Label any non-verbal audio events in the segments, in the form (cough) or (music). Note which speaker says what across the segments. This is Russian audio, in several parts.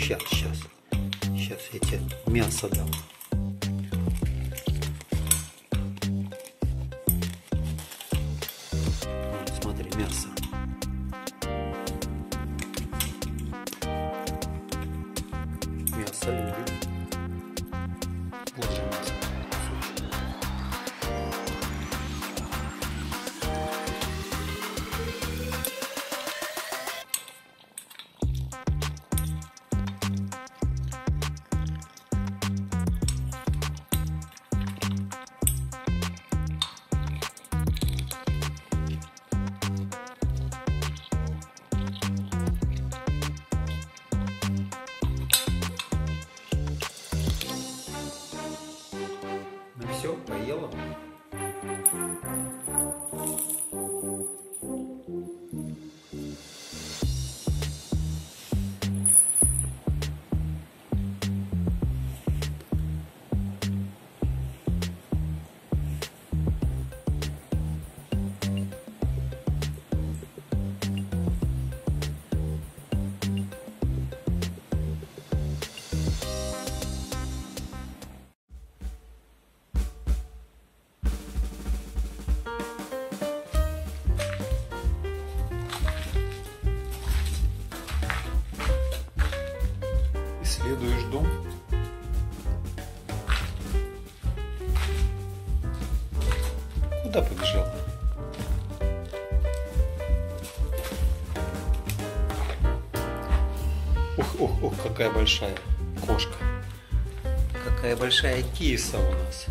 Speaker 1: сейчас, сейчас. Сейчас я тебе мясо дам. Все, Исследуешь дом? Куда побежала? Ух, ух, ух, какая большая кошка. Какая большая киса у нас.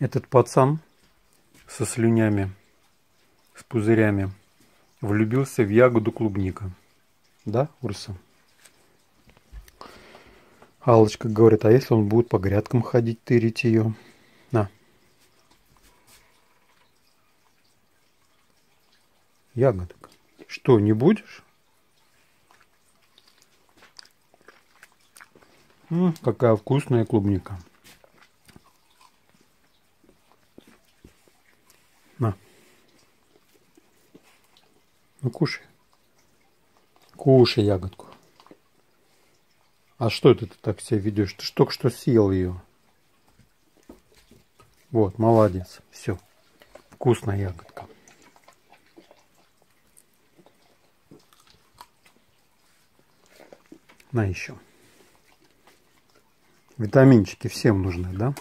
Speaker 1: Этот пацан со слюнями, с пузырями, влюбился в ягоду клубника. Да, Урса? Аллочка говорит, а если он будет по грядкам ходить, тырить ее? На. Ягодок. Что, не будешь? М, какая вкусная клубника. Ну, кушай. Кушай ягодку. А что это ты так себя ведешь? Ты только что съел ее. Вот, молодец. Все. Вкусная ягодка. На еще. Витаминчики всем нужны, да?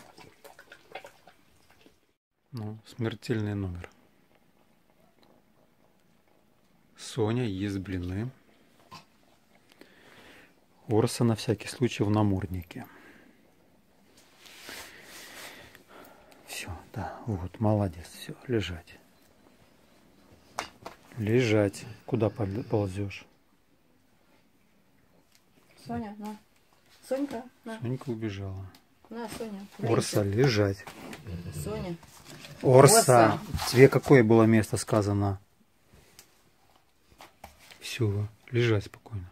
Speaker 1: Ну, смертельный номер. Соня ест блины. Орса на всякий случай в наморднике. Все, да, вот, молодец, все, лежать. Лежать. Куда ползешь?
Speaker 2: Соня, на. Сонька, на.
Speaker 1: Сонька убежала.
Speaker 2: На, Соня.
Speaker 1: Орса, лежать.
Speaker 2: Соня.
Speaker 1: Орса.
Speaker 2: Орса.
Speaker 1: Тебе какое было место сказано? Все, лежать спокойно.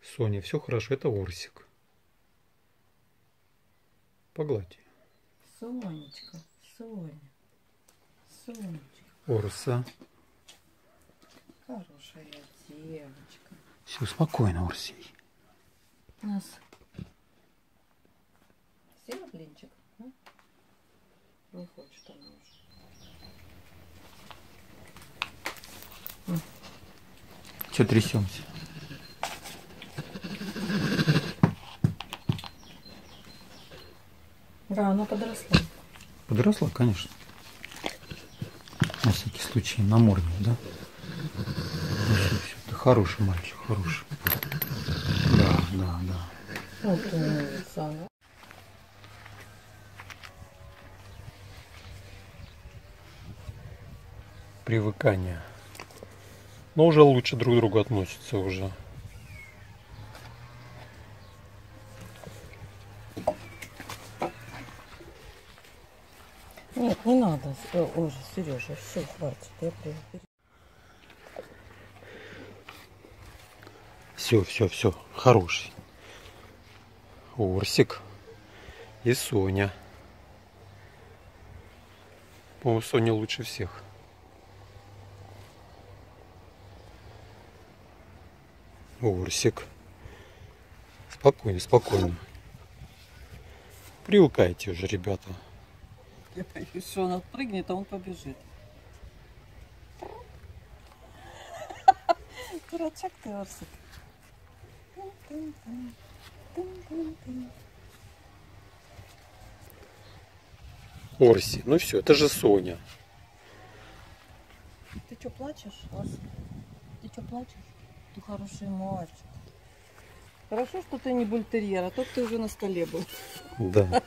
Speaker 1: Соня, все хорошо, это Орсик. Погладь.
Speaker 2: Сонечка, Соня. Сонечка.
Speaker 1: Орса.
Speaker 2: Хорошая девочка.
Speaker 1: Все спокойно, Орсей.
Speaker 2: Нас. Села блинчик? а? Не хочет она уже.
Speaker 1: Че трясемся?
Speaker 2: Да, она подросла.
Speaker 1: Подросла, конечно. Случай намордник, да? Ну, всё, всё, ты хороший мальчик, хороший. Да, да, да.
Speaker 2: Вот она.
Speaker 1: Привыкание. Но уже лучше друг к другу относятся уже.
Speaker 2: Не надо. Ой, Сережа, все, хватит. Я при-
Speaker 1: Все, все, все, хороший. Орсик и Соня. По-моему, Соня лучше всех. Орсик. Спокойно, спокойно. Привыкайте уже, ребята.
Speaker 2: Я боюсь, что он отпрыгнет, а он побежит. (laughs) Дурачок ты, Орсик.
Speaker 1: Орси, ну все, это же Соня.
Speaker 2: Ты что, плачешь, Орсик? Ты что, плачешь? Ты хороший мальчик. Хорошо, что ты не бультерьер, а то ты уже на столе был.
Speaker 1: Да.